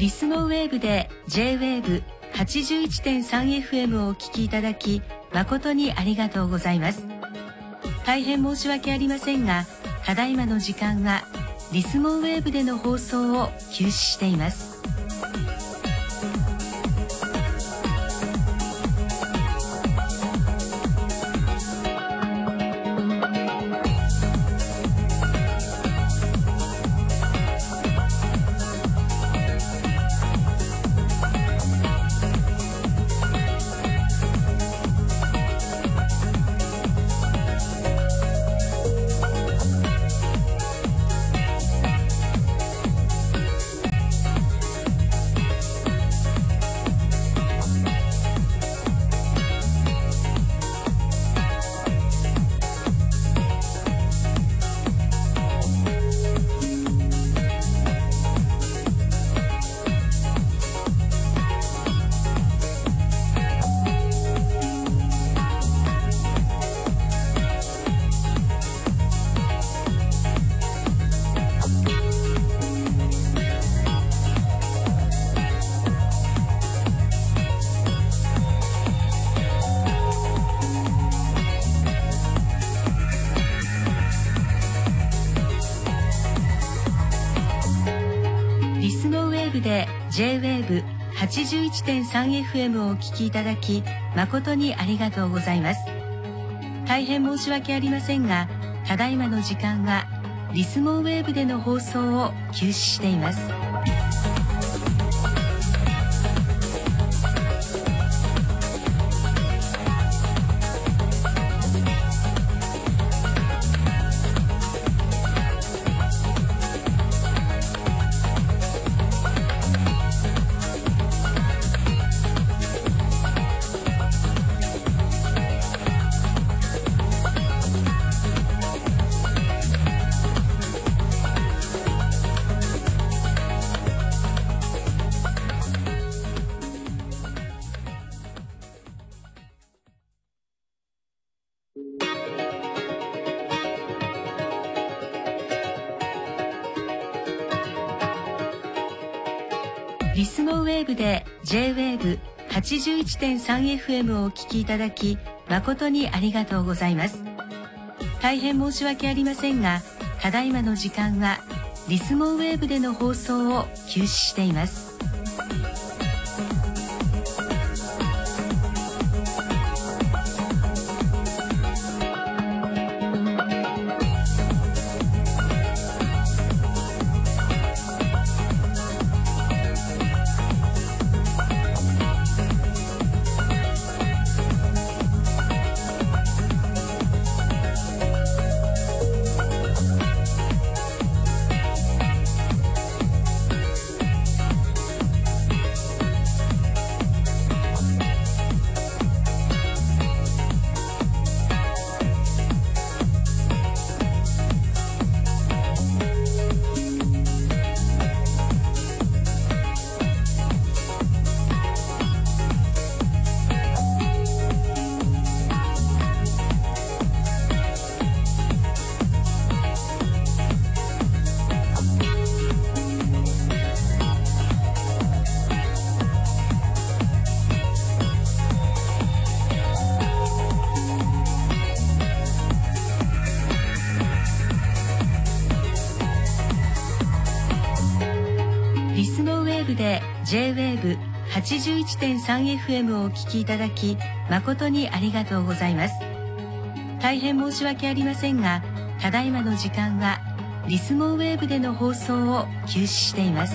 リスノウェーブで J-Wave81.3FM をお聴きいただき誠にありがとうございます。大変申し訳ありませんがただいまの時間はリスモウェーブでの放送を休止しています。リスノーウェーブで J-Wave81.3FM をお聴きいただき誠にありがとうございます。大変申し訳ありませんがただいまの時間はリスモウェーブでの放送を休止しています。リスモウェーブで J-Wave81.3FM をお聞きいただき誠にありがとうございます。大変申し訳ありませんがただいまの時間はリスモウェーブでの放送を休止しています。リスノウェーブで J-Wave81.3FM をお聴きいただき誠にありがとうございます。大変申し訳ありませんがただいまの時間はリスモウェーブでの放送を休止しています。